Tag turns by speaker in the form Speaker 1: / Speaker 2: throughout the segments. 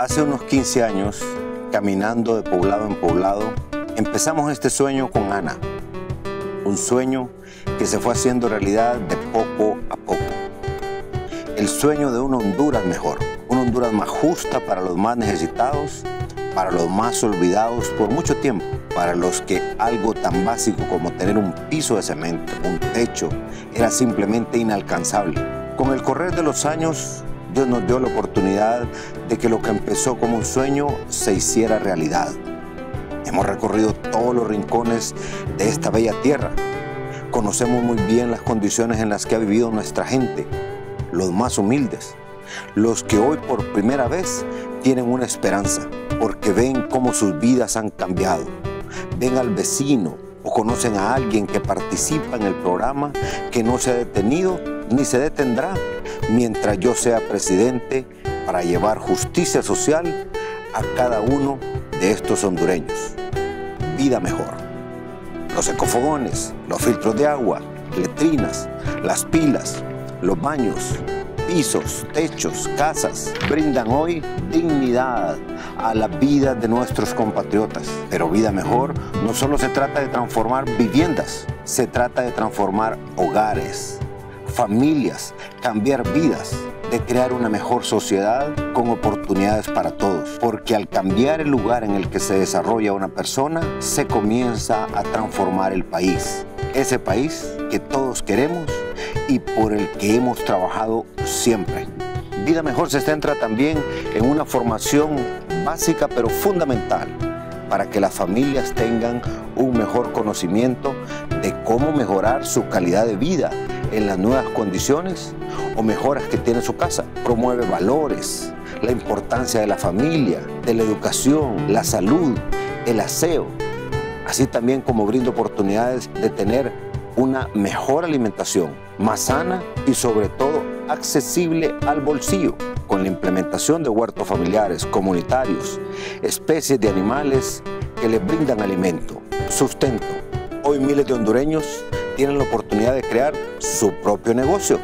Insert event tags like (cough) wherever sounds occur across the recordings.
Speaker 1: Hace unos 15 años, caminando de poblado en poblado, empezamos este sueño con Ana. Un sueño que se fue haciendo realidad de poco a poco. El sueño de una Honduras mejor, una Honduras más justa para los más necesitados, para los más olvidados por mucho tiempo, para los que algo tan básico como tener un piso de cemento, un techo, era simplemente inalcanzable. Con el correr de los años, Dios nos dio la oportunidad de que lo que empezó como un sueño se hiciera realidad. Hemos recorrido todos los rincones de esta bella tierra. Conocemos muy bien las condiciones en las que ha vivido nuestra gente, los más humildes, los que hoy por primera vez tienen una esperanza, porque ven cómo sus vidas han cambiado. Ven al vecino o conocen a alguien que participa en el programa que no se ha detenido ni se detendrá mientras yo sea presidente para llevar justicia social a cada uno de estos hondureños. Vida mejor. Los ecofogones, los filtros de agua, letrinas, las pilas, los baños, pisos, techos, casas, brindan hoy dignidad a la vida de nuestros compatriotas. Pero vida mejor no solo se trata de transformar viviendas, se trata de transformar hogares, familias, cambiar vidas, de crear una mejor sociedad con oportunidades para todos. Porque al cambiar el lugar en el que se desarrolla una persona, se comienza a transformar el país. Ese país que todos queremos y por el que hemos trabajado siempre. Vida Mejor se centra también en una formación básica pero fundamental para que las familias tengan un mejor conocimiento de cómo mejorar su calidad de vida en las nuevas condiciones o mejoras que tiene su casa. Promueve valores, la importancia de la familia, de la educación, la salud, el aseo, así también como brinda oportunidades de tener una mejor alimentación, más sana y sobre todo accesible al bolsillo, con la implementación de huertos familiares, comunitarios, especies de animales que les brindan alimento, sustento. Hoy miles de hondureños tienen la oportunidad de crear su propio negocio.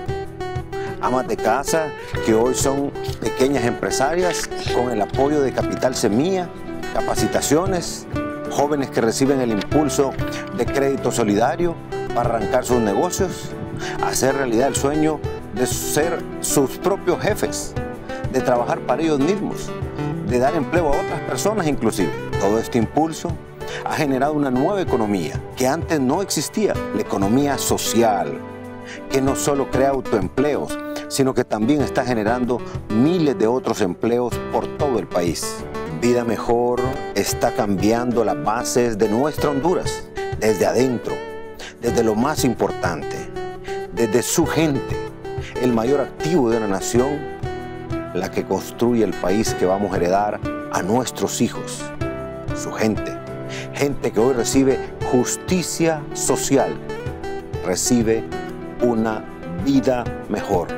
Speaker 1: Amas de casa que hoy son pequeñas empresarias con el apoyo de Capital Semilla, capacitaciones, jóvenes que reciben el impulso de crédito solidario para arrancar sus negocios, hacer realidad el sueño de ser sus propios jefes, de trabajar para ellos mismos, de dar empleo a otras personas inclusive. Todo este impulso ha generado una nueva economía que antes no existía, la economía social, que no solo crea autoempleos, sino que también está generando miles de otros empleos por todo el país. Vida Mejor está cambiando las bases de nuestra Honduras, desde adentro, desde lo más importante, desde su gente, el mayor activo de una nación, la que construye el país que vamos a heredar a nuestros hijos, su gente gente que hoy recibe justicia social, recibe una vida mejor.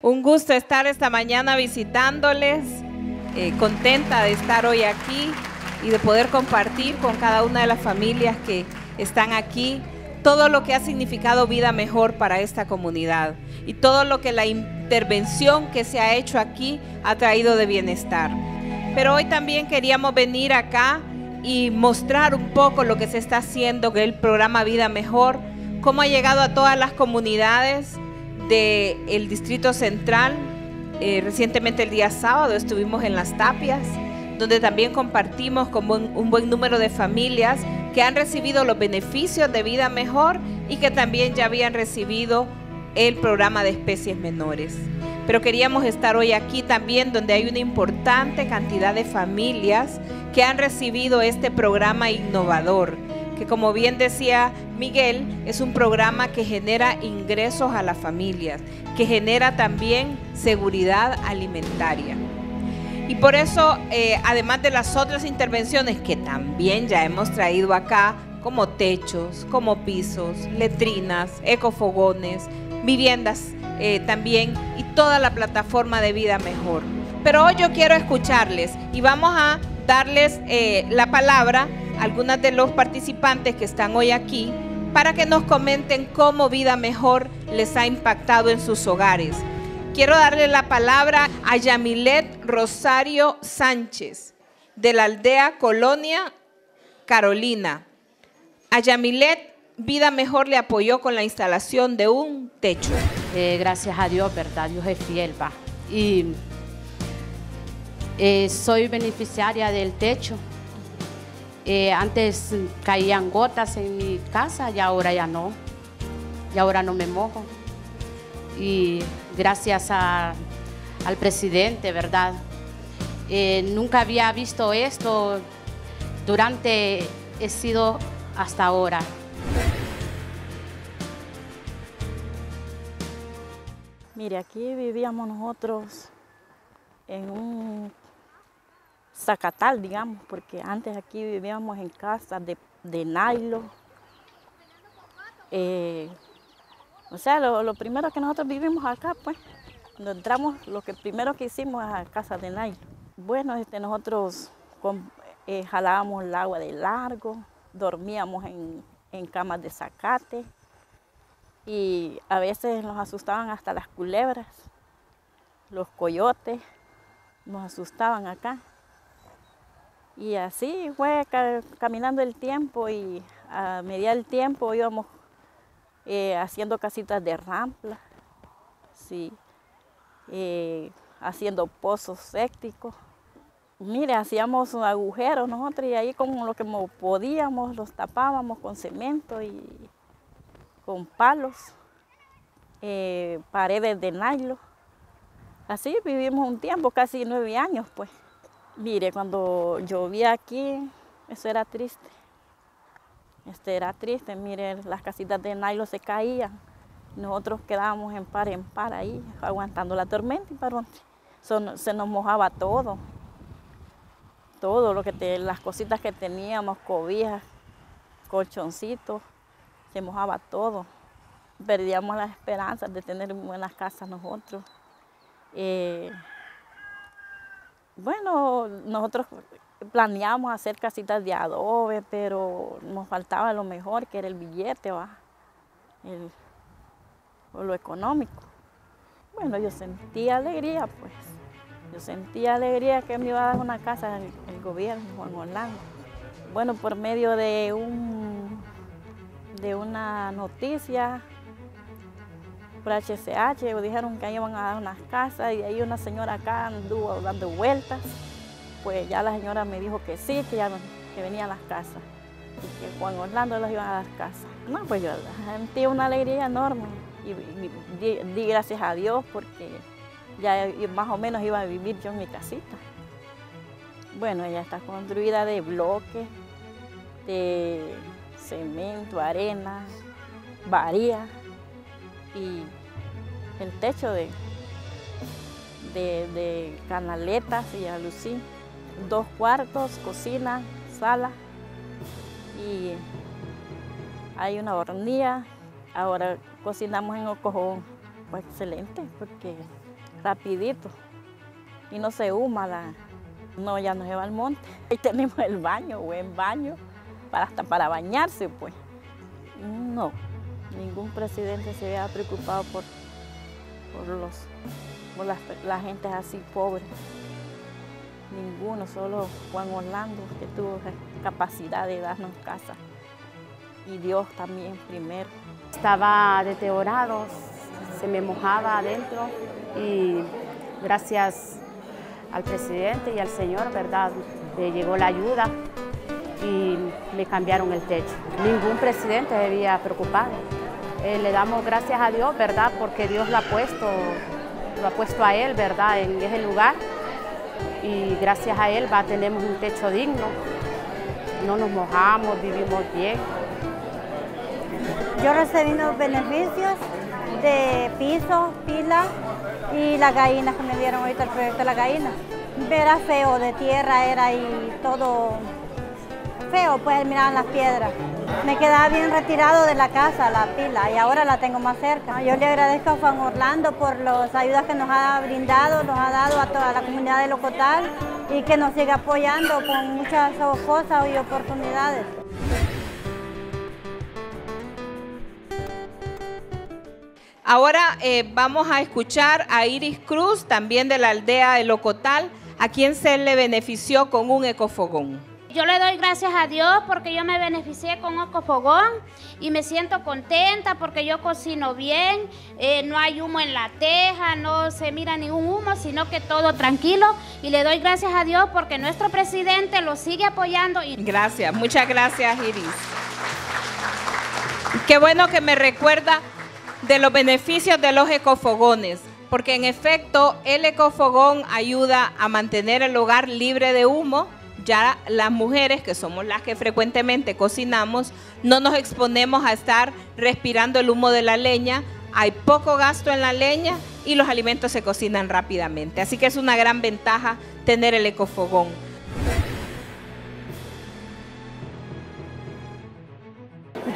Speaker 2: Un gusto estar esta mañana visitándoles, eh, contenta de estar hoy aquí y de poder compartir con cada una de las familias que están aquí todo lo que ha significado vida mejor para esta comunidad y todo lo que la intervención que se ha hecho aquí ha traído de bienestar. Pero hoy también queríamos venir acá y mostrar un poco lo que se está haciendo, que el programa Vida Mejor, cómo ha llegado a todas las comunidades del Distrito Central. Eh, recientemente el día sábado estuvimos en Las Tapias, donde también compartimos con un buen número de familias que han recibido los beneficios de vida mejor y que también ya habían recibido el programa de especies menores. Pero queríamos estar hoy aquí también donde hay una importante cantidad de familias que han recibido este programa innovador, que como bien decía Miguel, es un programa que genera ingresos a las familias, que genera también seguridad alimentaria. Y por eso, eh, además de las otras intervenciones que también ya hemos traído acá, como techos, como pisos, letrinas, ecofogones, viviendas eh, también y toda la plataforma de vida mejor. Pero hoy yo quiero escucharles y vamos a darles eh, la palabra algunas de los participantes que están hoy aquí para que nos comenten cómo Vida Mejor les ha impactado en sus hogares. Quiero darle la palabra a Yamilet Rosario Sánchez, de la aldea Colonia Carolina. A Yamilet, Vida Mejor le apoyó con la instalación de un techo.
Speaker 3: Eh, gracias a Dios, ¿verdad? Dios es fiel, va. Y eh, soy beneficiaria del techo. Eh, antes caían gotas en mi casa y ahora ya no. Y ahora no me mojo. Y gracias al presidente, ¿verdad? nunca había visto esto durante, he sido hasta ahora.
Speaker 4: Mire, aquí vivíamos nosotros en un zacatal, digamos, porque antes aquí vivíamos en casas de, de nylon. Eh, o sea, lo, primero que nosotros vivimos acá, pues, cuando entramos, lo que primero que hicimos es a casa de nylon. Bueno, este, nosotros eh, jalábamos el agua de largo, dormíamos en, en camas de zacate y a veces nos asustaban hasta las culebras, los coyotes, nos asustaban acá. Y así fue caminando el tiempo y a medida del tiempo íbamos eh, haciendo casitas de rampla, sí, eh, haciendo pozos sépticos. Mire, hacíamos agujeros nosotros y ahí con lo que podíamos los tapábamos con cemento y con palos, eh, paredes de nylon. Así vivimos un tiempo, casi nueve años pues. Mire, cuando llovía aquí, eso era triste. Este era triste, mire, las casitas de nylon se caían. Nosotros quedábamos en par en par ahí, aguantando la tormenta y se nos mojaba todo. Todo lo que las cositas que teníamos, cobijas, colchoncitos, se mojaba todo. Perdíamos las esperanzas de tener buenas casas nosotros. Eh, bueno, nosotros planeamos hacer casitas de adobe, pero nos faltaba lo mejor, que era el billete, ¿va? o lo económico. Bueno, yo sentía alegría, pues. Yo sentía alegría que me iba a dar una casa el, el gobierno, Juan Orlando. Bueno, por medio de un de una noticia por HCH, dijeron que iban a dar unas casas y ahí una señora acá anduvo dando vueltas. Pues ya la señora me dijo que sí, que ya que venían las casas y que Juan Orlando los iban a dar casas. No, pues yo sentí una alegría enorme y, di, gracias a Dios porque ya más o menos iba a vivir yo en mi casita. Bueno, ella está construida de bloques, de cemento, arena, varía y el techo de, de, canaletas y alucí, dos cuartos, cocina, sala y hay una hornilla. Ahora cocinamos en cojón, pues excelente, porque rapidito y no se huma la, no ya no lleva al monte. (laughs) Ahí tenemos el baño, buen baño para, hasta para bañarse, pues. No, ningún presidente se había preocupado por, por, los, por las, la gente así pobre. Ninguno, solo Juan Orlando que tuvo capacidad de darnos casa. Y Dios también primero.
Speaker 3: Estaba deteriorado, se me mojaba adentro y gracias al presidente y al Señor, ¿verdad? Le llegó la ayuda y me cambiaron el techo. Ningún presidente debía preocupar. Eh, le damos gracias a Dios, ¿verdad? Porque Dios lo ha puesto, lo ha puesto a Él, ¿verdad? En ese lugar. Y gracias a Él va, tenemos un techo digno. No nos mojamos, vivimos bien.
Speaker 5: Yo recibí los beneficios de piso, pila y las gallinas que me dieron ahorita el proyecto de la gallina. Era feo, de tierra era y todo feo, pues miraban las piedras. Me quedaba bien retirado de la casa, la pila, y ahora la tengo más cerca. Yo le agradezco a Juan Orlando por las ayudas que nos ha brindado, nos ha dado a toda la comunidad de Locotal y que nos sigue apoyando con muchas cosas y oportunidades.
Speaker 2: Ahora eh, vamos a escuchar a Iris Cruz, también de la aldea de Locotal, a quien se le benefició con un ecofogón.
Speaker 6: Yo le doy gracias a Dios porque yo me beneficié con un ecofogón y me siento contenta porque yo cocino bien, eh, no hay humo en la teja, no se mira ningún humo, sino que todo tranquilo. Y le doy gracias a Dios porque nuestro presidente lo sigue apoyando. Y...
Speaker 2: Gracias, muchas gracias Iris. Qué bueno que me recuerda de los beneficios de los ecofogones, porque en efecto el ecofogón ayuda a mantener el hogar libre de humo. Ya las mujeres, que somos las que frecuentemente cocinamos, no nos exponemos a estar respirando el humo de la leña. Hay poco gasto en la leña y los alimentos se cocinan rápidamente. Así que es una gran ventaja tener el ecofogón.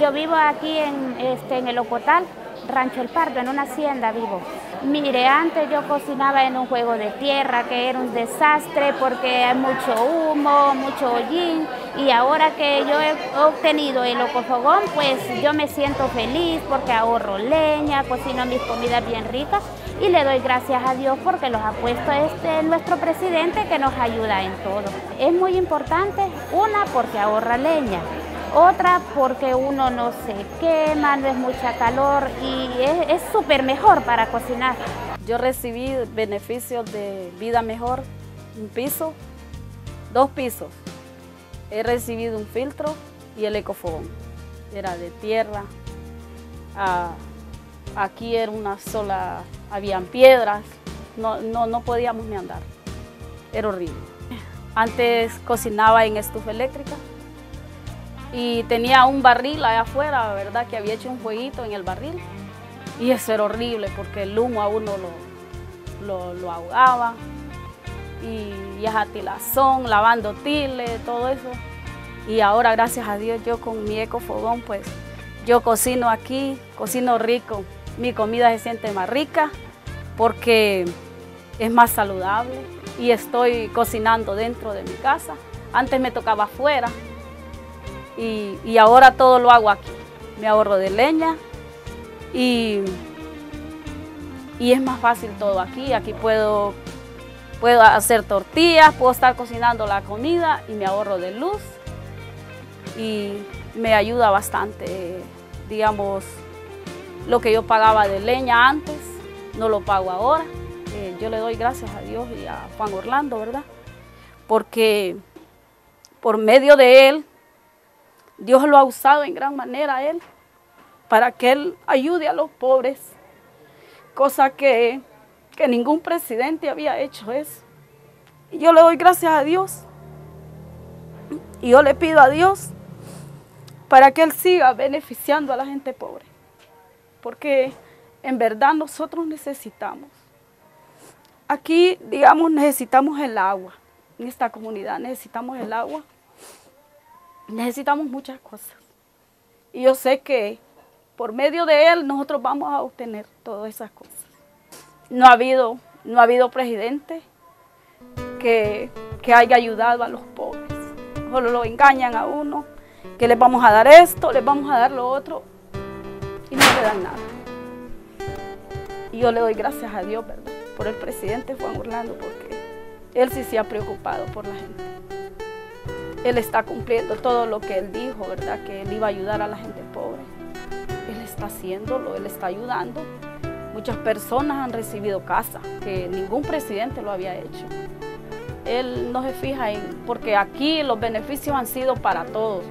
Speaker 6: Yo vivo aquí en, este, en el Ocotal Rancho El Pardo, en una hacienda vivo. Mire, antes yo cocinaba en un juego de tierra que era un desastre porque hay mucho humo, mucho hollín y ahora que yo he obtenido el ocofogón, pues yo me siento feliz porque ahorro leña, cocino mis comidas bien ricas y le doy gracias a Dios porque los ha puesto este nuestro presidente que nos ayuda en todo. Es muy importante, una porque ahorra leña, otra porque uno no se quema, no es mucha calor y es súper mejor para cocinar.
Speaker 7: Yo recibí beneficios de vida mejor, un piso, dos pisos. He recibido un filtro y el ecofogón. Era de tierra. Aquí era una sola, habían piedras, no, no, no podíamos ni andar. Era horrible. Antes cocinaba en estufa eléctrica y tenía un barril allá afuera, ¿verdad? Que había hecho un jueguito en el barril. Y eso era horrible porque el humo a uno lo, lo, ahogaba. Y, y es atilazón, lavando tiles, todo eso. Y ahora, gracias a Dios, yo con mi ecofogón, pues yo cocino aquí, cocino rico. Mi comida se siente más rica porque es más saludable y estoy cocinando dentro de mi casa. Antes me tocaba afuera, y, ahora todo lo hago aquí. Me ahorro de leña y, y es más fácil todo aquí. Aquí puedo, puedo hacer tortillas, puedo estar cocinando la comida y me ahorro de luz y me ayuda bastante, digamos, lo que yo pagaba de leña antes, no lo pago ahora. Eh, yo le doy gracias a Dios y a Juan Orlando, ¿verdad? Porque por medio de él Dios lo ha usado en gran manera a él para que él ayude a los pobres, cosa que, que ningún presidente había hecho eso. Y yo le doy gracias a Dios y yo le pido a Dios para que Él siga beneficiando a la gente pobre. Porque en verdad nosotros necesitamos. Aquí, digamos, necesitamos el agua. En esta comunidad necesitamos el agua necesitamos muchas cosas. Y yo sé que por medio de él nosotros vamos a obtener todas esas cosas. No ha habido, no ha habido presidente que, que haya ayudado a los pobres. Solo lo engañan a uno, que les vamos a dar esto, les vamos a dar lo otro, y no le dan nada. Y yo le doy gracias a Dios, ¿verdad? Por el presidente Juan Orlando, porque él sí se ha preocupado por la gente. Él está cumpliendo todo lo que Él dijo, ¿verdad? Que Él iba a ayudar a la gente pobre. Él está haciéndolo, Él está ayudando. Muchas personas han recibido casa, que ningún presidente lo había hecho. Él no se fija en, porque aquí los beneficios han sido para todos.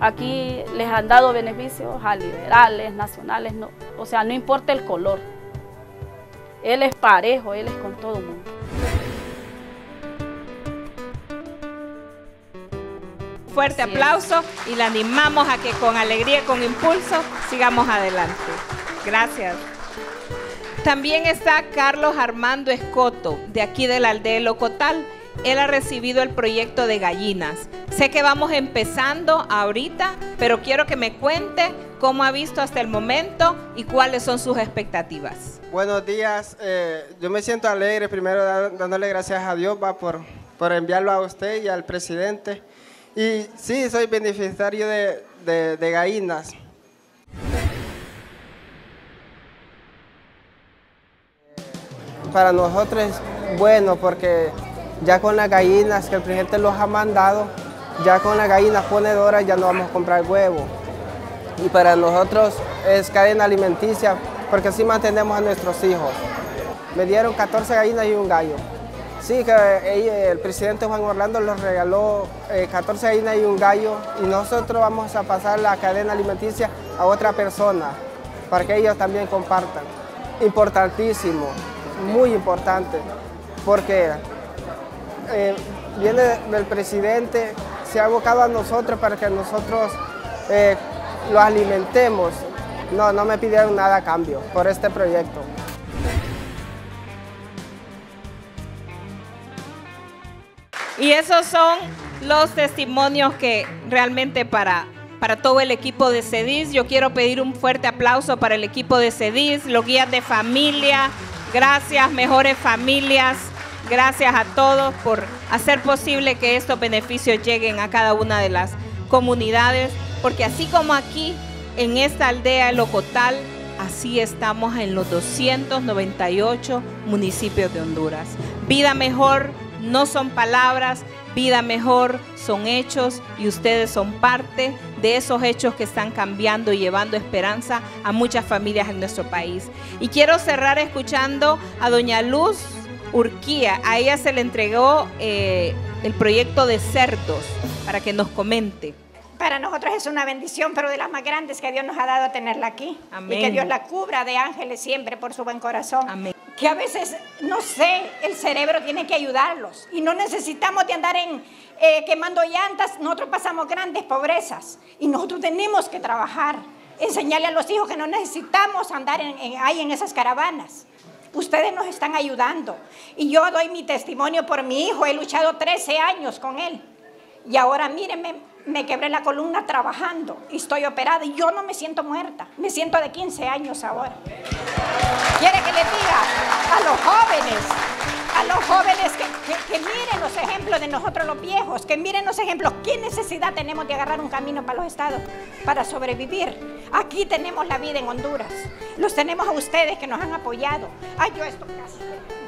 Speaker 7: Aquí les han dado beneficios a liberales, nacionales, no, o sea, no importa el color. Él es parejo, Él es con todo el mundo.
Speaker 2: Fuerte aplauso y la animamos a que con alegría y con impulso sigamos adelante. Gracias. También está Carlos Armando Escoto, de aquí de la aldea Locotal. él ha recibido el proyecto de gallinas. Sé que vamos empezando ahorita, pero quiero que me cuente cómo ha visto hasta el momento y cuáles son sus expectativas.
Speaker 8: Buenos días, eh, yo me siento alegre, primero dándole gracias a Dios va, por, por enviarlo a usted y al presidente. Y sí, soy beneficiario de, de, gallinas. Para nosotros es bueno porque ya con las gallinas que el presidente los ha mandado, ya con las gallinas ponedoras ya no vamos a comprar huevo. Y para nosotros es cadena alimenticia porque así mantenemos a nuestros hijos. Me dieron 14 gallinas y un gallo. Sí, el presidente Juan Orlando nos regaló 14 eh, gallinas y un gallo y nosotros vamos a pasar la cadena alimenticia a otra persona para que ellos también compartan. Importantísimo, muy importante, porque eh, viene del presidente, se ha abocado a nosotros para que nosotros eh, lo alimentemos. No, no me pidieron nada a cambio por este proyecto.
Speaker 2: Y esos son los testimonios que realmente para, para todo el equipo de CEDIS, yo quiero pedir un fuerte aplauso para el equipo de CEDIS, los guías de familia, gracias, mejores familias, gracias a todos por hacer posible que estos beneficios lleguen a cada una de las comunidades, porque así como aquí en esta aldea de Locotal, así estamos en los 298 municipios de Honduras. Vida mejor no son palabras, vida mejor son hechos y ustedes son parte de esos hechos que están cambiando y llevando esperanza a muchas familias en nuestro país. Y quiero cerrar escuchando a doña Luz Urquía. A ella se le entregó eh, el proyecto de cerdos para que nos comente.
Speaker 9: Para nosotros es una bendición, pero de las más grandes que Dios nos ha dado tenerla aquí. Y que Dios la cubra de ángeles siempre por su buen corazón.
Speaker 2: Amén
Speaker 9: que a veces, no sé, el cerebro tiene que ayudarlos. Y no necesitamos de andar en, eh, quemando llantas, nosotros pasamos grandes pobrezas y nosotros tenemos que trabajar, enseñarle a los hijos que no necesitamos andar ahí en esas caravanas. Ustedes nos están ayudando. Y yo doy mi testimonio por mi hijo, he luchado 13 años con él y ahora mírenme, me quebré la columna trabajando y estoy operada y yo no me siento muerta, me siento de 15 años ahora. Quiere que le diga a los jóvenes, a los jóvenes que, miren los ejemplos de nosotros los viejos, que miren los ejemplos, qué necesidad tenemos de agarrar un camino para los estados, para sobrevivir. Aquí tenemos la vida en Honduras, los tenemos a ustedes que nos han apoyado. Ay, yo esto casi,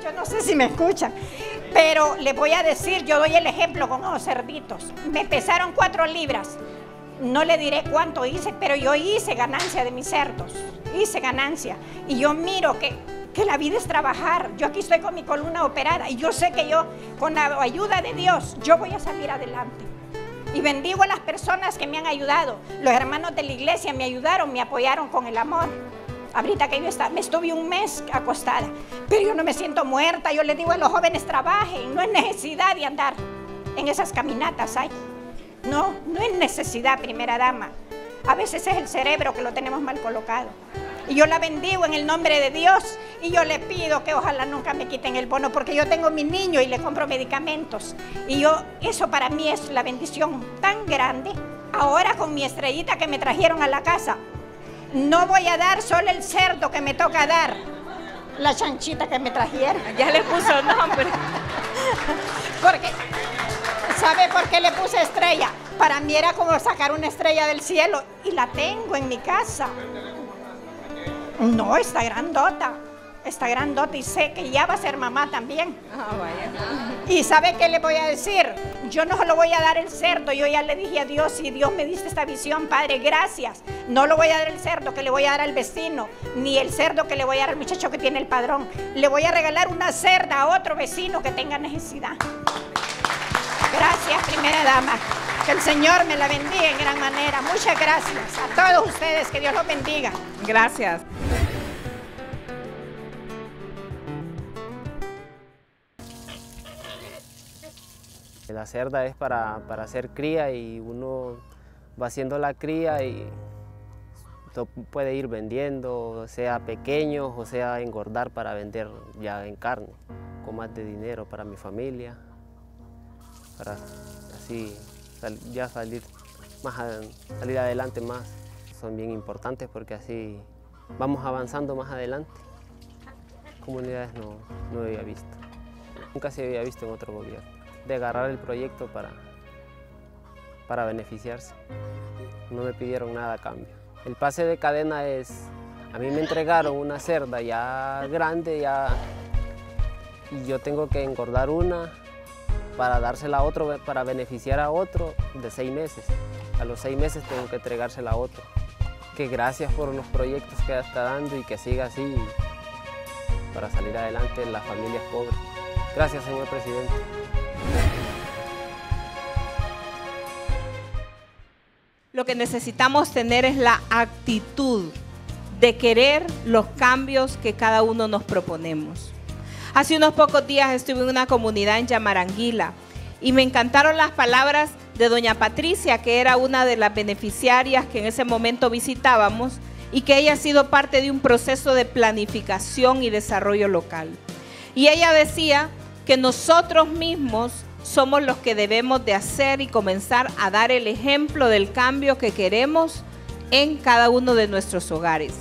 Speaker 9: yo no sé si me escuchan. Pero les voy a decir, yo doy el ejemplo con los cerditos. Me pesaron cuatro libras. No le diré cuánto hice, pero yo hice ganancia de mis cerdos. Hice ganancia. Y yo miro que, que la vida es trabajar. Yo aquí estoy con mi columna operada y yo sé que yo, con la ayuda de Dios, yo voy a salir adelante. Y bendigo a las personas que me han ayudado. Los hermanos de la iglesia me ayudaron, me apoyaron con el amor. Ahorita que yo estaba, me estuve un mes acostada, pero yo no me siento muerta. Yo les digo a los jóvenes, trabajen, no es necesidad de andar en esas caminatas. ¿ay? No, no es necesidad, primera dama. A veces es el cerebro que lo tenemos mal colocado. Y yo la bendigo en el nombre de Dios y yo le pido que ojalá nunca me quiten el bono porque yo tengo mi niño y le compro medicamentos. Y yo, eso para mí es la bendición tan grande. Ahora con mi estrellita que me trajeron a la casa, no voy a dar solo el cerdo que me toca dar, la chanchita que me trajeron.
Speaker 2: Ya le puso nombre. (laughs)
Speaker 9: Porque, ¿sabe por qué le puse estrella? Para mí era como sacar una estrella del cielo y la tengo en mi casa. No, está grandota está grandota y sé que ya va a ser mamá también. Ah, y sabe qué le voy a decir, yo no lo voy a dar el cerdo, yo ya le dije a Dios, y Dios me diste esta visión, Padre, gracias. No lo voy a dar el cerdo que le voy a dar al vecino, ni el cerdo que le voy a dar al muchacho que tiene el padrón. Le voy a regalar una cerda a otro vecino que tenga necesidad. Gracias, primera dama. Que el Señor me la bendiga en gran manera. Muchas gracias a todos ustedes. Que Dios los bendiga.
Speaker 2: Gracias.
Speaker 10: La cerda es para, hacer cría y uno va haciendo la cría y puede ir vendiendo, sea pequeño o sea engordar para vender ya en carne, con más de dinero para mi familia. para así ya salir, más salir adelante más. Son bien importantes porque así vamos avanzando más adelante. Comunidades no, no había visto. Nunca se había visto en otro gobierno. De agarrar el proyecto para, para beneficiarse. No me pidieron nada a cambio. El pase de cadena es, a mí me entregaron una cerda ya grande, ya, y yo tengo que engordar una para dársela a otro, para beneficiar a otro de seis meses. A los seis meses tengo que entregársela a otro. Que gracias por los proyectos que está dando y que siga así para salir adelante en las familias pobres. Gracias, señor presidente.
Speaker 2: Lo que necesitamos tener es la actitud de querer los cambios que cada uno nos proponemos. Hace unos pocos días estuve en una comunidad en Yamaranguila y me encantaron las palabras de doña Patricia, que era una de las beneficiarias que en ese momento visitábamos y que ella ha sido parte de un proceso de planificación y desarrollo local. Y ella decía que nosotros mismos somos los que debemos de hacer y comenzar a dar el ejemplo del cambio que queremos en cada uno de nuestros hogares.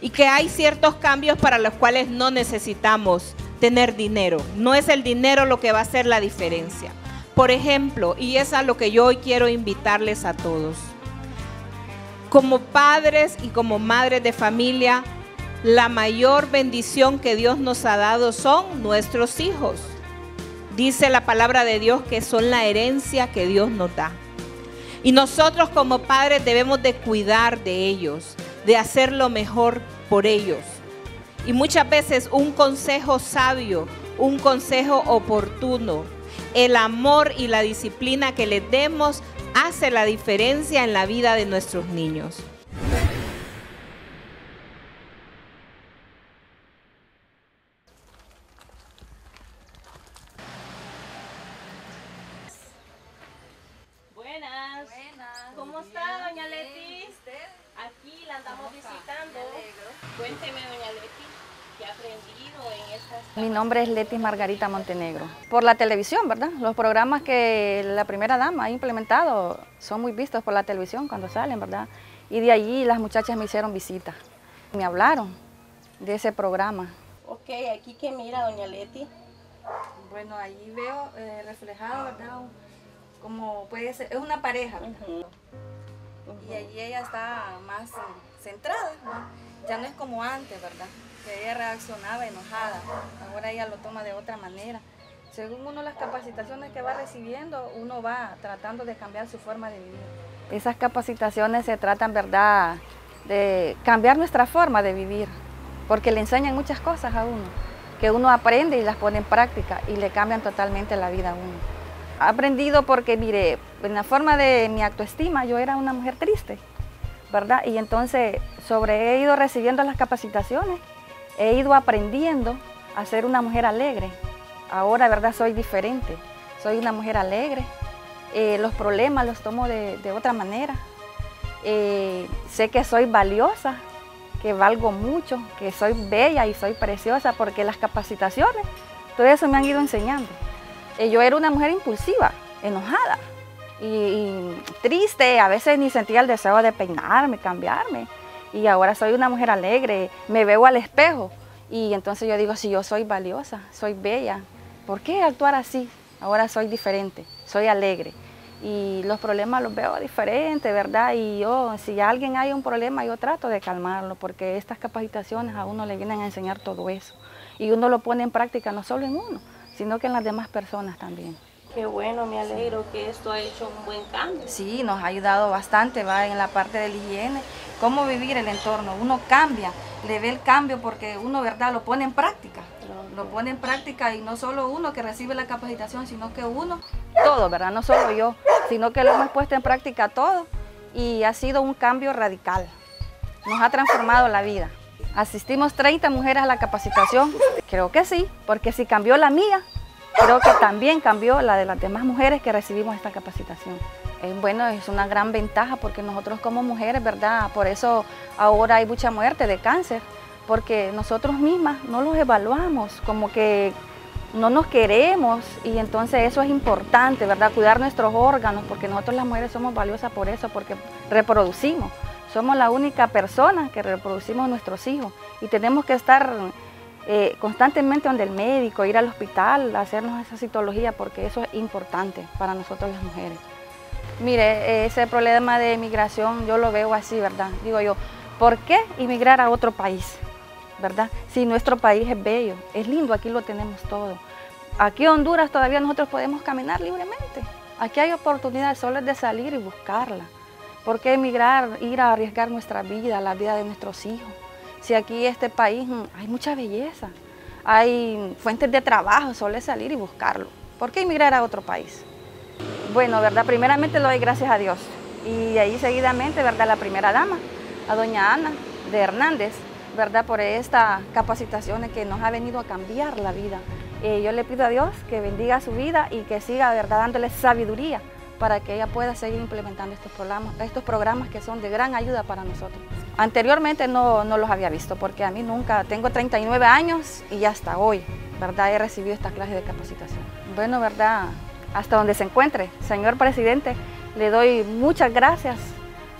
Speaker 2: Y que hay ciertos cambios para los cuales no necesitamos tener dinero. No es el dinero lo que va a hacer la diferencia. Por ejemplo, y es a lo que yo hoy quiero invitarles a todos. Como padres y como madres de familia, la mayor bendición que Dios nos ha dado son nuestros hijos. Dice la palabra de Dios que son la herencia que Dios nos da. Y nosotros como padres debemos de cuidar de ellos, de hacer lo mejor por ellos. Y muchas veces un consejo sabio, un consejo oportuno, el amor y la disciplina que les demos hace la diferencia en la vida de nuestros niños.
Speaker 11: Mi nombre es Letis Margarita Montenegro. Por la televisión, ¿verdad? Los programas que la primera dama ha implementado son muy vistos por la televisión cuando salen, ¿verdad? Y de allí las muchachas me hicieron visita. Me hablaron de ese programa.
Speaker 12: Ok, aquí que mira, doña Leti.
Speaker 11: Bueno, ahí veo eh, reflejado, ¿verdad? Como puede ser, es una pareja, Y allí ella está más centrada, ¿no? Ya no es como antes, ¿verdad? Ella reaccionaba enojada, ahora ella lo toma de otra manera. Según uno las capacitaciones que va recibiendo, uno va tratando de cambiar su forma de vivir. Esas capacitaciones se tratan, ¿verdad?, de cambiar nuestra forma de vivir, porque le enseñan muchas cosas a uno, que uno aprende y las pone en práctica y le cambian totalmente la vida a uno. Aprendido porque, mire, en la forma de mi autoestima, yo era una mujer triste, ¿verdad? Y entonces, sobre he ido recibiendo las capacitaciones he ido aprendiendo a ser una mujer alegre. Ahora, verdad, soy diferente. Soy una mujer alegre. Eh, los problemas los tomo de, otra manera. Eh, sé que soy valiosa, que valgo mucho, que soy bella y soy preciosa porque las capacitaciones, todo eso me han ido enseñando. Eh, yo era una mujer impulsiva, enojada y triste, a veces ni sentía el deseo de peinarme, cambiarme y ahora soy una mujer alegre, me veo al espejo y entonces yo digo, si yo soy valiosa, soy bella, ¿por qué actuar así? Ahora soy diferente, soy alegre y los problemas los veo diferentes, ¿verdad? Y yo, si alguien hay un problema, yo trato de calmarlo porque estas capacitaciones a uno le vienen a enseñar todo eso y uno lo pone en práctica no solo en uno, sino que en las demás personas también.
Speaker 12: Qué bueno, me alegro que esto ha hecho un buen cambio.
Speaker 11: Sí, nos ha ayudado bastante, va en la parte de la higiene, cómo vivir el entorno. Uno cambia, le ve el cambio porque uno, ¿verdad?, lo pone en práctica. Lo pone en práctica y no solo uno que recibe la capacitación, sino que uno, todo, ¿verdad? No solo yo, sino que lo hemos puesto en práctica todo y ha sido un cambio radical. Nos ha transformado la vida. Asistimos 30 mujeres a la capacitación, creo que sí, porque si cambió la mía, creo que también cambió la de las demás mujeres que recibimos esta capacitación. bueno, es una gran ventaja porque nosotros como mujeres, ¿verdad? Por eso ahora hay mucha muerte de cáncer, porque nosotros mismas no los evaluamos, como que no nos queremos y entonces eso es importante, ¿verdad? Cuidar nuestros órganos, porque nosotros las mujeres somos valiosas por eso, porque reproducimos. Somos la única persona que reproducimos nuestros hijos y tenemos que estar eh, constantemente donde el médico, ir al hospital, hacernos esa citología, porque eso es importante para nosotros las mujeres. Mire, ese problema de emigración yo lo veo así, ¿verdad? Digo yo, ¿por qué emigrar a otro país? ¿Verdad? Si nuestro país es bello, es lindo, aquí lo tenemos todo. Aquí en Honduras todavía nosotros podemos caminar libremente. Aquí hay oportunidades solo de salir y buscarla. ¿Por qué emigrar, ir a arriesgar nuestra vida, la vida de nuestros hijos? Si aquí este país mm, hay mucha belleza, hay fuentes de trabajo, solo es salir y buscarlo. ¿Por qué emigrar a otro país? Bueno, ¿verdad? Primeramente lo doy gracias a Dios. Y ahí seguidamente, ¿verdad? La primera dama, a doña Ana de Hernández, ¿verdad? Por esta capacitación que nos ha venido a cambiar la vida. Eh, yo le pido a Dios que bendiga su vida y que siga, ¿verdad? Dándole sabiduría para que ella pueda seguir implementando estos programas, estos programas que son de gran ayuda para nosotros. Anteriormente no, no los había visto porque a mí nunca, tengo 39 años y hasta hoy, ¿verdad? He recibido esta clase de capacitación. Bueno, ¿verdad? hasta donde se encuentre. Señor presidente, le doy muchas gracias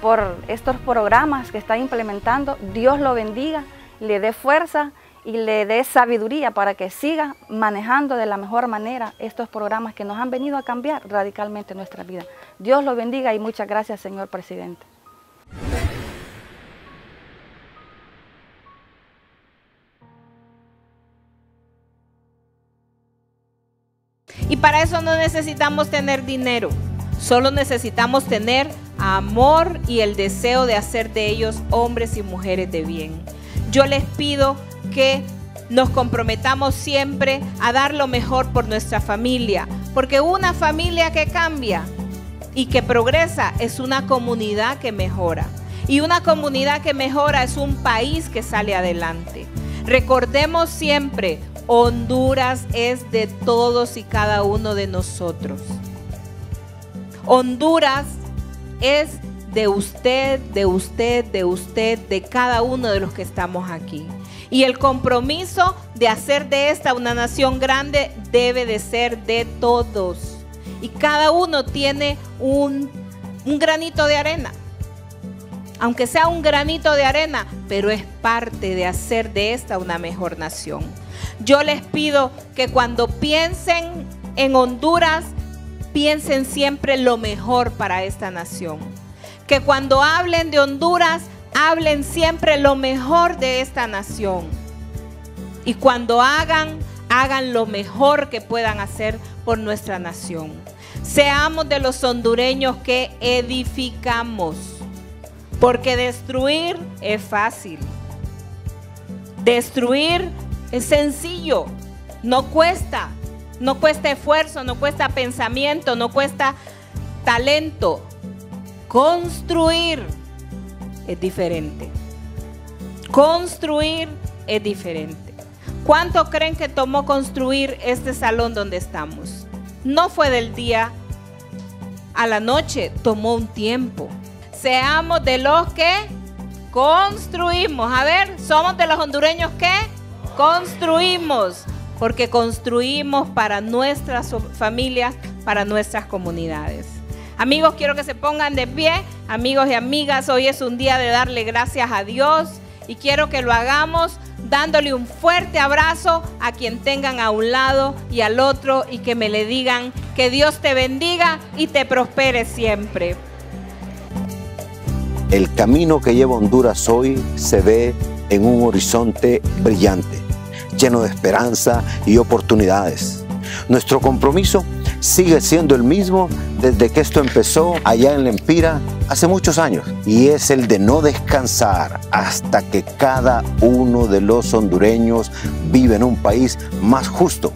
Speaker 11: por estos programas que está implementando. Dios lo bendiga, le dé fuerza y le dé sabiduría para que siga manejando de la mejor manera estos programas que nos han venido a cambiar radicalmente nuestra vida. Dios lo bendiga y muchas gracias, señor presidente.
Speaker 2: Y para eso no necesitamos tener dinero, solo necesitamos tener amor y el deseo de hacer de ellos hombres y mujeres de bien. Yo les pido que nos comprometamos siempre a dar lo mejor por nuestra familia, porque una familia que cambia y que progresa es una comunidad que mejora. Y una comunidad que mejora es un país que sale adelante. Recordemos siempre, Honduras es de todos y cada uno de nosotros. Honduras es de usted, de usted, de usted, de cada uno de los que estamos aquí. Y el compromiso de hacer de esta una nación grande debe de ser de todos. Y cada uno tiene un, un granito de arena. Aunque sea un granito de arena, pero es parte de hacer de esta una mejor nación. Yo les pido que cuando piensen en Honduras, piensen siempre lo mejor para esta nación. Que cuando hablen de Honduras, hablen siempre lo mejor de esta nación. Y cuando hagan, hagan lo mejor que puedan hacer por nuestra nación. Seamos de los hondureños que edificamos. Porque destruir es fácil. Destruir es sencillo, no cuesta, no cuesta esfuerzo, no cuesta pensamiento, no cuesta talento. Construir es diferente. Construir es diferente. ¿Cuánto creen que tomó construir este salón donde estamos? No fue del día a la noche, tomó un tiempo. Seamos de los que construimos. A ver, somos de los hondureños que construimos, porque construimos para nuestras familias, para nuestras comunidades. Amigos, quiero que se pongan de pie. Amigos y amigas, hoy es un día de darle gracias a Dios y quiero que lo hagamos dándole un fuerte abrazo a quien tengan a un lado y al otro y que me le digan que Dios te bendiga y te prospere siempre.
Speaker 1: El camino que lleva Honduras hoy se ve en un horizonte brillante lleno de esperanza y oportunidades. Nuestro compromiso sigue siendo el mismo desde que esto empezó allá en Lempira hace muchos años. Y es el de no descansar hasta que cada uno de los hondureños vive en un país más justo,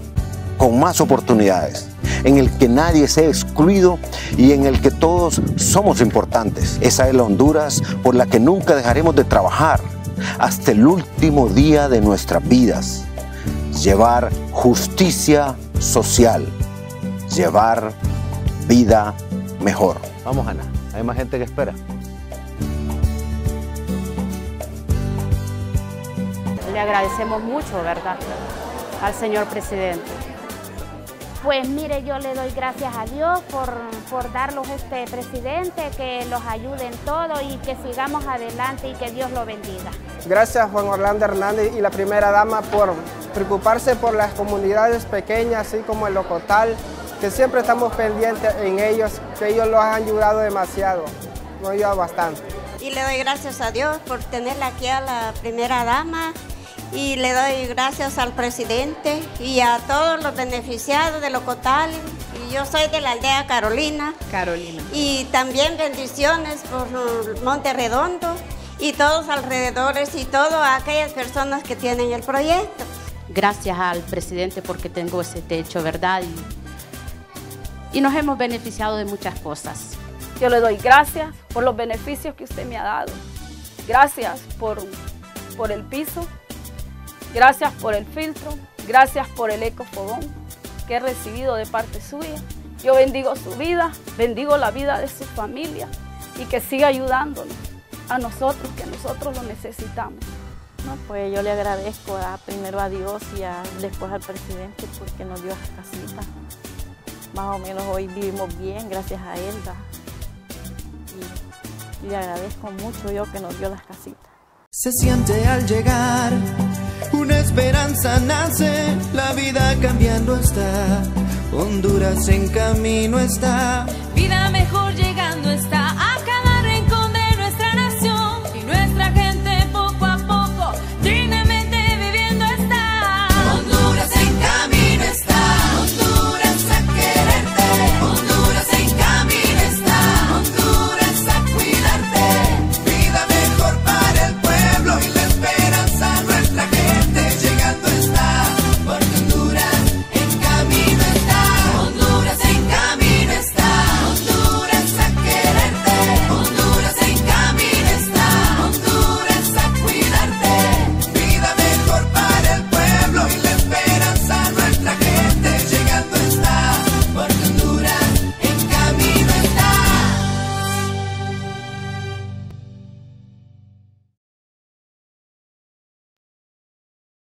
Speaker 1: con más oportunidades, en el que nadie sea excluido y en el que todos somos importantes. Esa es la Honduras por la que nunca dejaremos de trabajar hasta el último día de nuestras vidas. Llevar justicia social, llevar vida mejor. Vamos, Ana, hay más gente que espera.
Speaker 3: Le agradecemos mucho, ¿verdad?, al señor presidente
Speaker 6: Pues mire, yo le doy gracias a Dios por, por darlos este presidente, que los ayude en todo y que sigamos adelante y que Dios lo bendiga.
Speaker 8: Gracias Juan Orlando Hernández y la primera dama por preocuparse por las comunidades pequeñas, así como el Locotal, que siempre estamos pendientes en ellos, que ellos los han ayudado demasiado, nos han ayudado bastante.
Speaker 13: Y le doy gracias a Dios por tenerla aquí a la primera dama y le doy gracias al presidente y a todos los beneficiados de Locotal. Y yo soy de la aldea Carolina.
Speaker 2: Carolina.
Speaker 13: Y también bendiciones por Monte Redondo y todos alrededores y todas aquellas personas que tienen el proyecto.
Speaker 14: Gracias al presidente porque tengo ese techo, ¿verdad? Y, y nos hemos beneficiado de muchas cosas.
Speaker 7: Yo le doy gracias por los beneficios que usted me ha dado. Gracias por, por el piso, Gracias por el filtro, gracias por el ecofogón que he recibido de parte suya. Yo bendigo su vida, bendigo la vida de su familia y que siga ayudándonos a nosotros, que nosotros lo necesitamos.
Speaker 4: No, pues yo le agradezco a, primero a Dios y a, después al presidente porque nos dio esta casita. Más o menos hoy vivimos bien gracias a él. Y, y le agradezco mucho yo que nos dio las casitas.
Speaker 15: Se siente al llegar una esperanza nace, la vida cambiando está, Honduras en camino está.
Speaker 16: Vida mejor llegando está.